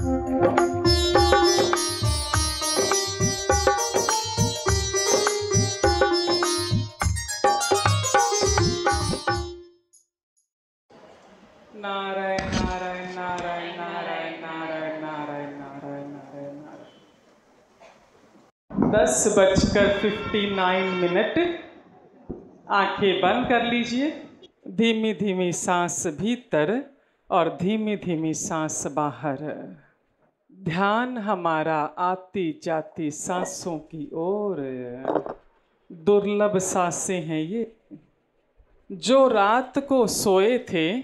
नारायण नारायण नारायण नारायण नारायण नारायण नारायण नारायण नारायण। दस बजकर fifty nine minute. आँखें बंद कर लीजिए। धीमी धीमी सांस भीतर और धीमी धीमी सांस बाहर। ध्यान हमारा आती जाती सांसों की ओर। दुर्लभ साँसें हैं ये। जो रात को सोए थे,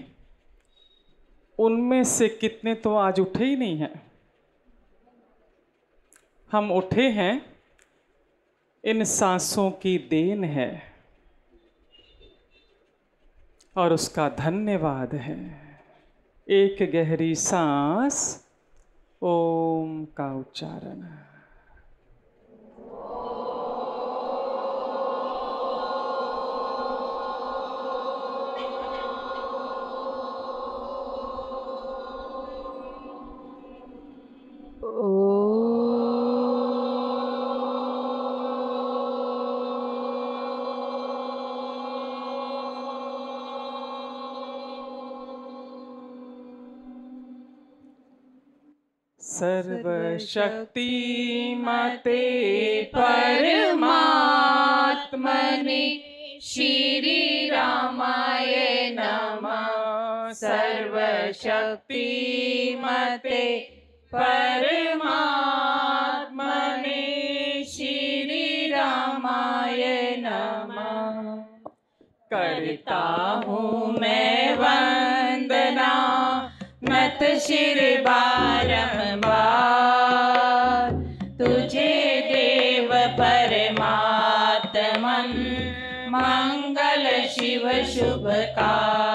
उनमें से कितने तो आज उठे ही नहीं हैं। हम उठे हैं, इन सांसों की देन है, और उसका धन्यवाद है। एक गहरी सांस ओम का उच्चारण सर्वशक्ति मते परमात्मने श्रीरामाय नमः। सर्वशक्तिमते परमात्मने श्रीरामाय नमः। करता हूँ मैं वंदना नत शिर बारंबार। तुझे देव परमात्मन मंगल शिव शुभ का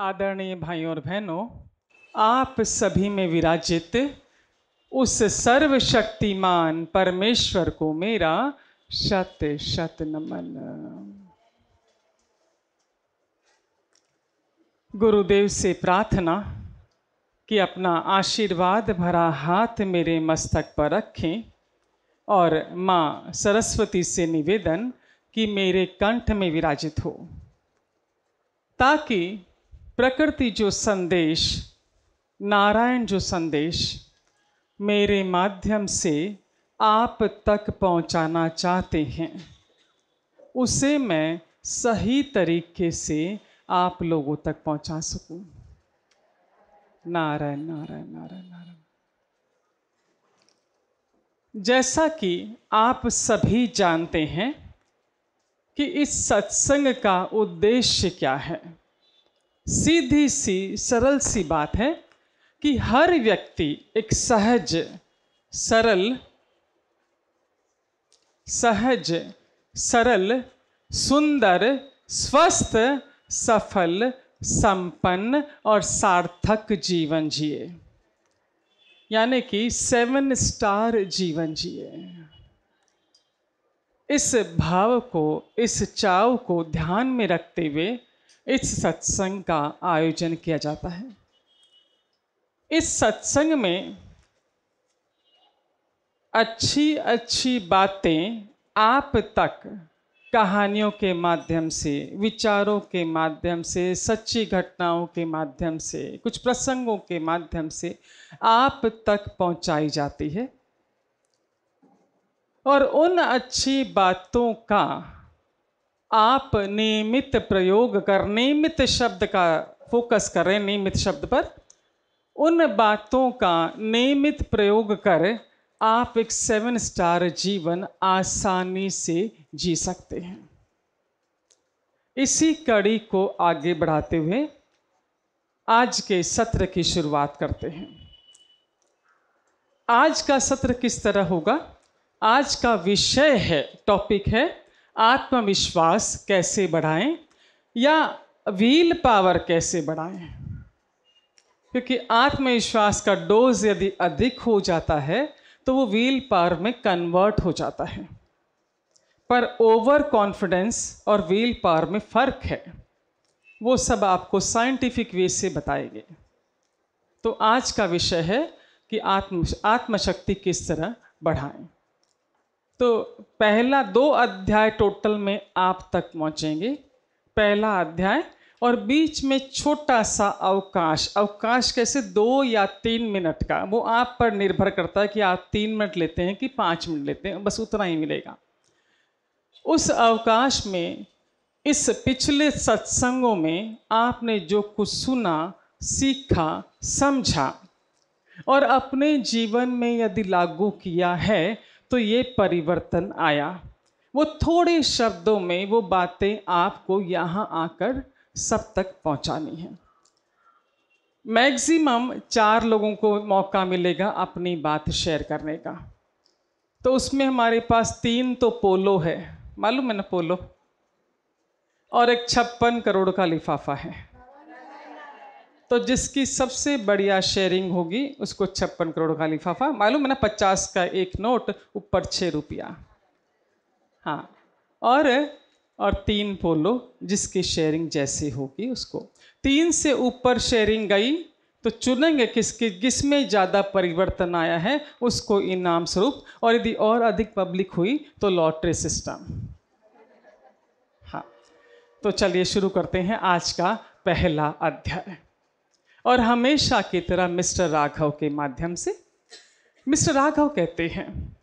आदरणीय भाइयों और बहनों, आप सभी में विराजित उस सर्वशक्तिमान परमेश्वर को मेरा शत शत नमन। गुरुदेव से प्रार्थना कि अपना आशीर्वाद भरा हाथ मेरे मस्तक पर रखें और माँ सरस्वती से निवेदन कि मेरे कंठ में विराजित हो, ताकि प्रकृति जो संदेश, नारायण जो संदेश, मेरे माध्यम से आप तक पहुंचाना चाहते हैं। उसे मैं सही तरीके से आप लोगों तक पहुँचा सकूँ। नारायण नारायण नारायण नारायण। जैसा कि आप सभी जानते हैं कि इस सत्संग का उद्देश्य क्या है। सीधी सी, सरल सी बात है कि हर व्यक्ति एक सहज, सरल सहज, सरल, सुंदर, स्वस्थ, सफल, संपन्न और सार्थक जीवन जिए। यानी कि सेवन स्टार जीवन जिए। इस भाव को, इस चाव को ध्यान में रखते हुए इस सत्संग का आयोजन किया जाता है। इस सत्संग में अच्छी अच्छी बातें आप तक कहानियों के माध्यम से, विचारों के माध्यम से, सच्ची घटनाओं के माध्यम से, कुछ प्रसंगों के माध्यम से आप तक पहुंचाई जाती है। और उन अच्छी बातों का आप नियमित प्रयोग कर, नियमित शब्द का फोकस करें, नियमित शब्द पर। उन बातों का नियमित प्रयोग कर आप एक सेवन स्टार जीवन आसानी से जी सकते हैं। इसी कड़ी को आगे बढ़ाते हुए आज के सत्र की शुरुआत करते हैं। आज का सत्र किस तरह होगा? आज का विषय है टॉपिक है आत्मविश्वास कैसे बढ़ाएँ या व्हील पावर कैसे बढ़ाएँ? क्योंकि आत्मविश्वास का डोज यदि अधिक हो जाता है तो वो व्हील पावर में कन्वर्ट हो जाता है। पर ओवर कॉन्फिडेंस और व्हील पावर में फ़र्क है। वो सब आपको साइंटिफिक वे से बताएँगे। तो आज का विषय है कि आत्म, आत्मशक्ति किस तरह बढ़ाएँ। तो पहला दो अध्याय टोटल में आप तक पहुँचेंगे। पहला अध्याय और बीच में छोटा सा अवकाश। अवकाश कैसे? दो या तीन मिनट का। वो आप पर निर्भर करता है कि आप तीन मिनट लेते हैं कि पाँच मिनट लेते हैं। बस उतना ही मिलेगा। उस अवकाश में, इस पिछले सत्संगों में आपने जो कुछ सुना, सीखा, समझा और अपने जीवन में यदि लागू किया है तो ये परिवर्तन आया। वो थोड़े शब्दों में वो बातें आपको यहाँ आकर सब तक पहुँचानी है। मैक्सिमम चार लोगों को मौका मिलेगा अपनी बात शेयर करने का। तो उसमें हमारे पास तीन तो पोलो है। मालूम है ना पोलो? और एक छप्पन करोड़ का लिफाफा है। तो जिसकी सबसे बढ़िया शेयरिंग होगी, उसको छप्पन करोड़ का लिफाफा। मालूम है ना, पचास का एक नोट, ऊपर छः रुपया। हाँ और और तीन पोलो जिसकी शेयरिंग जैसी होगी उसको। तीन से ऊपर शेयरिंग गई तो चुनेंगे किसकी किसमें ज़्यादा परिवर्तन आया है, उसको इनाम स्वरूप। और यदि और अधिक पब्लिक हुई तो लॉटरी सिस्टम हाँ तो चलिए शुरू करते हैं आज का पहला अध्याय। और हमेशा की तरह मिस्टर राघव के माध्यम से। मिस्टर राघव कहते हैं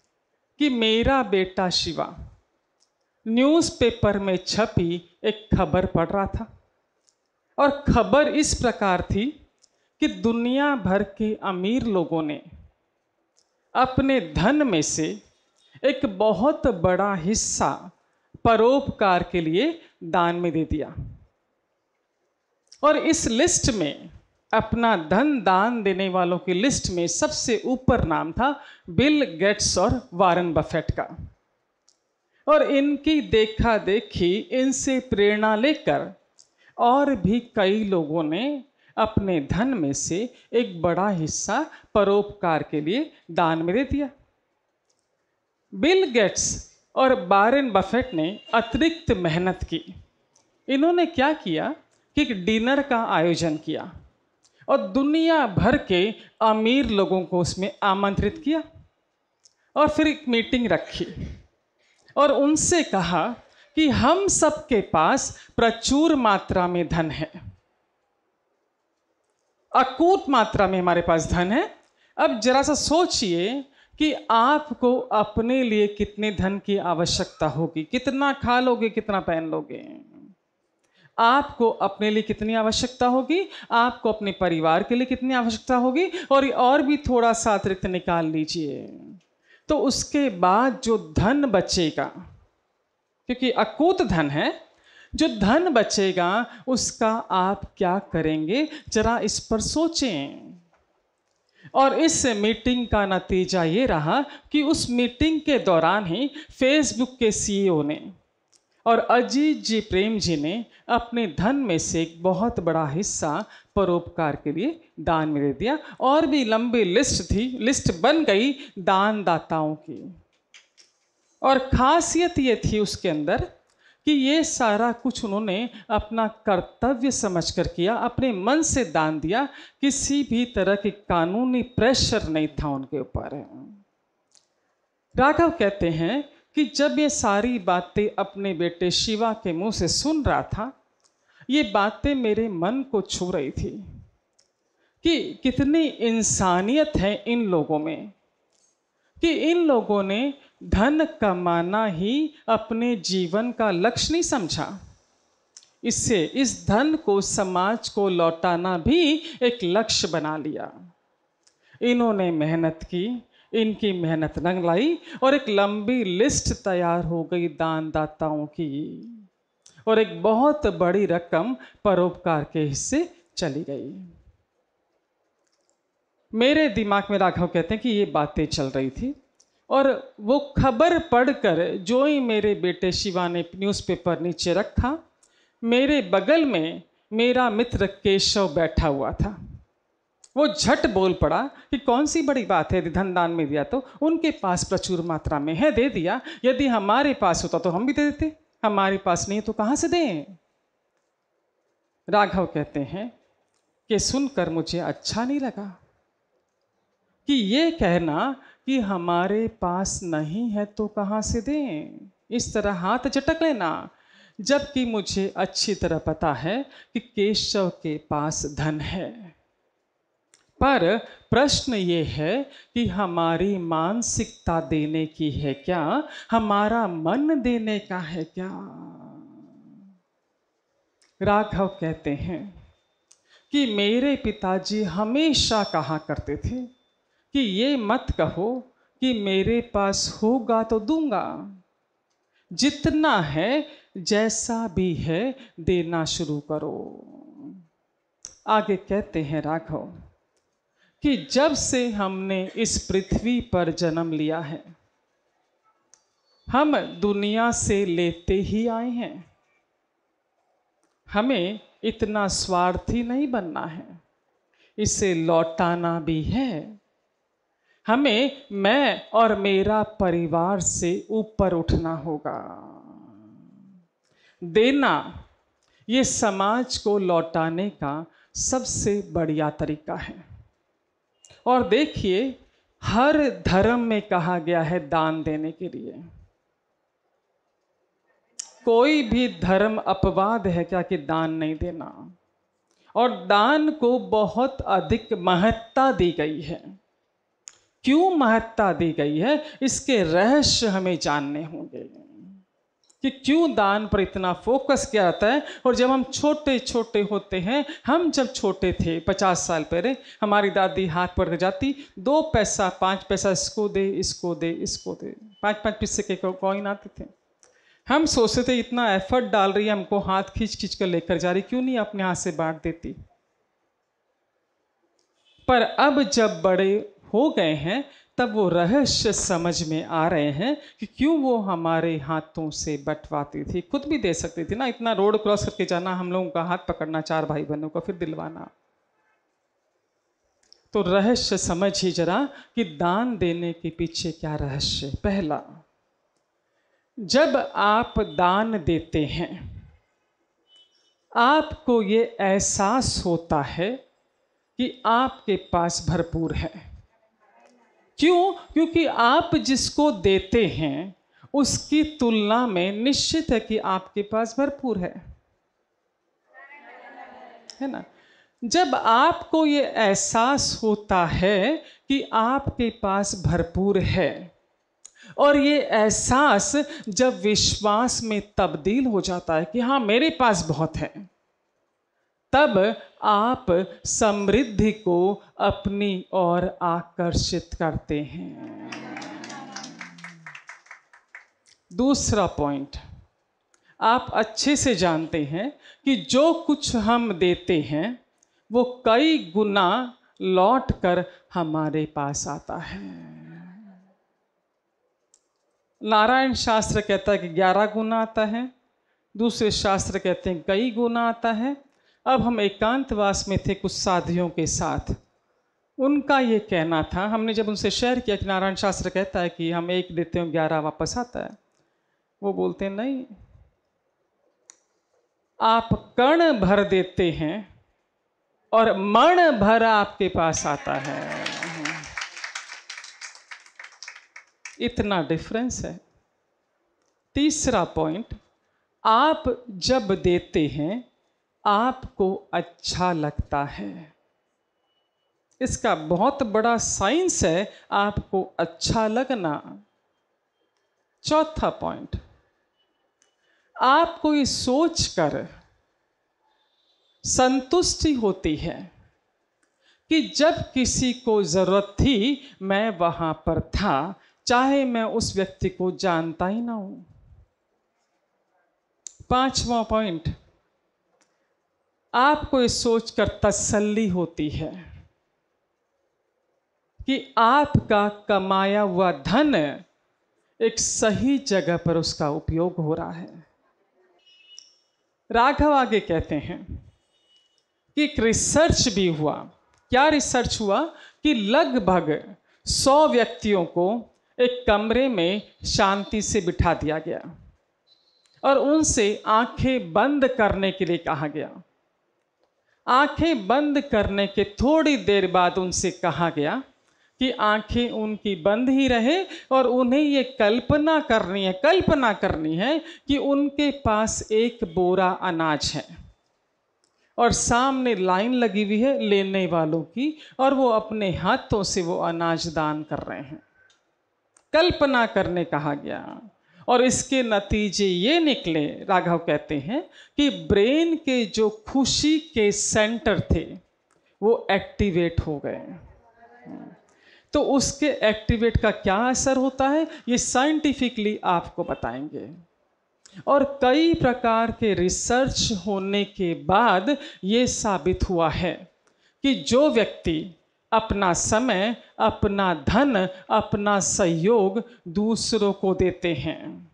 कि मेरा बेटा शिवा न्यूज़पेपर में छपी एक खबर पढ़ रहा था। और खबर इस प्रकार थी कि दुनिया भर के अमीर लोगों ने अपने धन में से एक बहुत बड़ा हिस्सा परोपकार के लिए दान में दे दिया। और इस लिस्ट में अपना धन दान देने वालों की लिस्ट में सबसे ऊपर नाम था बिल गेट्स और वारन बफेट का। और इनकी देखा देखी इनसे प्रेरणा लेकर और भी कई लोगों ने अपने धन में से एक बड़ा हिस्सा परोपकार के लिए दान में दे दिया। बिल गेट्स और बारेन बफेट ने अतिरिक्त मेहनत की। इन्होंने क्या किया कि एक डिनर का आयोजन किया। और दुनिया भर के अमीर लोगों को उसमें आमंत्रित किया और फिर एक मीटिंग रखी और उनसे कहा कि हम सबके पास प्रचुर मात्रा में धन है। अकूत मात्रा में हमारे पास धन है। अब जरा सा सोचिए कि आपको अपने लिए कितने धन की आवश्यकता होगी, कितना खा लोगे, कितना पहन लोगे। आपको अपने लिए कितनी आवश्यकता होगी? आपको अपने परिवार के लिए कितनी आवश्यकता होगी? और और भी थोड़ा सा अतिरिक्त निकाल लीजिए। तो उसके बाद जो धन बचेगा, क्योंकि अकूत धन है, जो धन बचेगा, उसका आप क्या करेंगे? जरा इस पर सोचें। और इस मीटिंग का नतीजा ये रहा कि उस मीटिंग के दौरान ही फेसबुक के सीईओ ने और अजीत जी प्रेम जी ने अपने धन में से एक बहुत बड़ा हिस्सा परोपकार के लिए दान में दे दिया और भी लंबी लिस्ट थी, लिस्ट बन गई दान दाताओं की। और खासियत ये थी उसके अंदर कि ये सारा कुछ उन्होंने अपना कर्तव्य समझकर किया, अपने मन से दान दिया, किसी भी तरह की कानूनी प्रेशर नहीं था उनके ऊपर। राघव कहते हैं कि जब ये सारी बातें अपने बेटे शिवा के मुँह से सुन रहा था, ये बातें मेरे मन को छू रही थी कि कितनी इंसानियत है इन लोगों में, कि इन लोगों ने धन कमाना ही अपने जीवन का लक्ष्य नहीं समझा। इससे इस धन को समाज को लौटाना भी एक लक्ष्य बना लिया। इन्होंने मेहनत की इनकी मेहनत रंग लाई और एक लंबी लिस्ट तैयार हो गई दानदाताओं की। और एक बहुत बड़ी रकम परोपकार के हिस्से चली गई। मेरे दिमाग में राघव कहते हैं कि ये बातें चल रही थी और वो खबर पढ़कर जो ही मेरे बेटे शिवा ने न्यूज़पेपर नीचे रखा, मेरे बगल में मेरा मित्र केशव बैठा हुआ था। वो झट बोल पड़ा कि कौन सी बड़ी बात है धन दान में दिया तो? उनके पास प्रचुर मात्रा में है, दे दिया। यदि हमारे पास होता तो हम भी दे देते। हमारे पास नहीं तो कहाँ से दें? राघव कहते हैं कि सुनकर मुझे अच्छा नहीं लगा कि ये कहना कि हमारे पास नहीं है तो कहाँ से दें? इस तरह हाथ झटक लेना। जबकि मुझे अच्छी तरह पता है कि केशव के पास धन है। पर प्रश्न ये है कि हमारी मानसिकता देने की है क्या? हमारा मन देने का है क्या? राघव कहते हैं कि मेरे पिताजी हमेशा कहा करते थे कि ये मत कहो कि मेरे पास होगा तो दूँगा। जितना है, जैसा भी है, देना शुरू करो। आगे कहते हैं राघव कि जब से हमने इस पृथ्वी पर जन्म लिया है, हम दुनिया से लेते ही आए हैं। हमें इतना स्वार्थी नहीं बनना है। इसे लौटाना भी है। हमें मैं और मेरा परिवार से ऊपर उठना होगा। देना ये समाज को लौटाने का सबसे बढ़िया तरीका है। और देखिए, हर धर्म में कहा गया है दान देने के लिए। कोई भी धर्म अपवाद है क्या कि दान नहीं देना? और दान को बहुत अधिक महत्ता दी गई है। क्यों महत्ता दी गई है? इसके रहस्य हमें जानने होंगे। कि क्यों दान पर इतना फोकस किया जाता है? और जब हम छोटे छोटे होते हैं, हम जब छोटे थे, पचास साल पहले, हमारी दादी हाथ पर जाती, दो पैसा, पाँच पैसा, इसको दे इसको दे इसको दे। पाँच पाँच पैसे के कॉइन आते थे। हम सोचते थे, इतना एफर्ट डाल रही है, हमको हाथ खींच खींच कर लेकर जा रही, क्यों नहीं अपने हाथ से बांट देती? पर अब जब बड़े हो गए हैं तब वो रहस्य समझ में आ रहे हैं कि क्यों वो हमारे हाथों से बटवाती थी। खुद भी दे सकती थी ना, इतना रोड क्रॉस करके जाना, हम लोगों का हाथ पकड़ना, चार भाई बहनों का फिर दिलवाना। तो रहस्य समझिए जरा कि दान देने के पीछे क्या रहस्य पहला, जब आप दान देते हैं, आपको ये एहसास होता है कि आपके पास भरपूर है। क्यों? क्योंकि आप जिसको देते हैं, उसकी तुलना में निश्चित है कि आपके पास भरपूर है। है ना? जब आपको ये एहसास होता है कि आपके पास भरपूर है, और ये एहसास जब विश्वास में तब्दील हो जाता है कि हाँ मेरे पास बहुत है तब आप समृद्धि को अपनी ओर आकर्षित करते हैं। दूसरा पॉइंट आप अच्छे से जानते हैं कि जो कुछ हम देते हैं, वो कई गुना लौट कर हमारे पास आता है। नारायण शास्त्र कहता है कि ग्यारह गुना आता है, दूसरे शास्त्र कहते हैं कई गुना आता है अब हम एकांतवास में थे कुछ साधियों के साथ। उनका ये कहना था, हमने जब उनसे शेयर किया कि नारायण शास्त्र कहता है कि हम एक देते हैं, ग्यारह वापस आता है, वो बोलते हैं, नहीं, आप कण भर देते हैं और मण भर आपके पास आता है। इतना डिफरेंस है। तीसरा पॉइंट आप जब देते हैं आपको अच्छा लगता है। इसका बहुत बड़ा साइंस है आपको अच्छा लगना। चौथा पॉइंट, आपको ये सोच कर संतुष्टि होती है कि जब किसी को ज़रूरत थी, मैं वहाँ पर था, चाहे मैं उस व्यक्ति को जानता ही ना हूँ। पांचवा पॉइंट आपको ये सोचकर तसल्ली होती है कि आपका कमाया हुआ धन एक सही जगह पर उसका उपयोग हो रहा है। राघव आगे कहते हैं कि एक रिसर्च भी हुआ। क्या रिसर्च हुआ? कि लगभग सौ व्यक्तियों को एक कमरे में शांति से बिठा दिया गया और उनसे आँखें बंद करने के लिए कहा गया। आँखें बंद करने के थोड़ी देर बाद उनसे कहा गया कि आँखें उनकी बंद ही रहे और उन्हें ये कल्पना करनी है, कल्पना करनी है कि उनके पास एक बोरा अनाज है और सामने लाइन लगी हुई है लेने वालों की और वो अपने हाथों से वो अनाज दान कर रहे हैं। कल्पना करने कहा गया। और इसके नतीजे ये निकले, राघव कहते हैं, कि ब्रेन के जो खुशी के सेंटर थे, वो एक्टिवेट हो गए। तो उसके एक्टिवेट का क्या असर होता है, ये साइंटिफिकली आपको बताएँगे। और कई प्रकार के रिसर्च होने के बाद ये साबित हुआ है कि जो व्यक्ति अपना समय, अपना धन, अपना सहयोग दूसरों को देते हैं।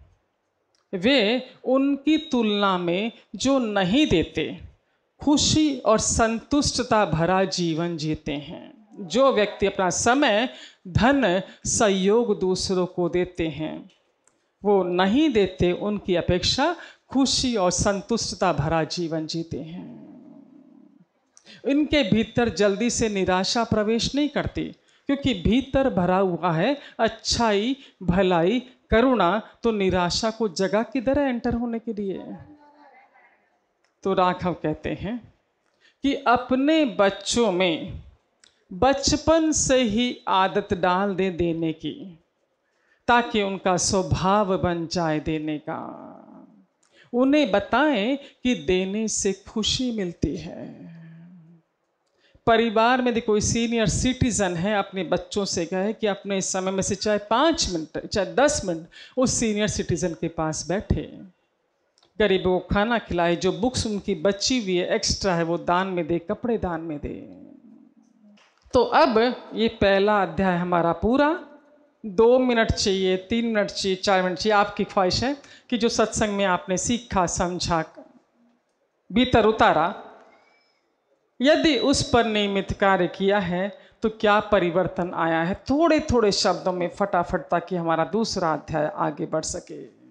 वे उनकी तुलना में जो नहीं देते, खुशी और संतुष्टता भरा जीवन जीते हैं। जो व्यक्ति अपना समय, धन, सहयोग दूसरों को देते हैं, वो नहीं देते, उनकी अपेक्षा खुशी और संतुष्टता भरा जीवन जीते हैं। इनके भीतर जल्दी से निराशा प्रवेश नहीं करती, क्योंकि भीतर भरा हुआ है, अच्छाई, भलाई, करुणा तो निराशा को जगह किधर है एंटर होने के लिए? तो राघव कहते हैं कि अपने बच्चों में बचपन से ही आदत डाल दे देने की, ताकि उनका स्वभाव बन जाए देने का। उन्हें बताएँ कि देने से खुशी मिलती है। परिवार में यदि कोई सीनियर सिटीजन है, अपने बच्चों से कहे कि अपने इस समय में से चाहे पाँच मिनट, चाहे दस मिनट, उस सीनियर सिटीजन के पास बैठे। गरीबों को खाना खिलाए, जो बुक्स उनकी बची हुई है एक्स्ट्रा है, वो दान में दे, कपड़े दान में दे। तो अब ये पहला अध्याय हमारा पूरा। दो मिनट चाहिए, तीन मिनट चाहिए, चार मिनट चाहिए। आपकी ख्वाहिश है कि जो सत्संग में आपने सीखा, समझा, भीतर उतारा यदि उस पर नियमित कार्य किया है तो क्या परिवर्तन आया है? थोड़े थोड़े शब्दों में फटाफट ताकि हमारा दूसरा अध्याय आगे बढ़ सके।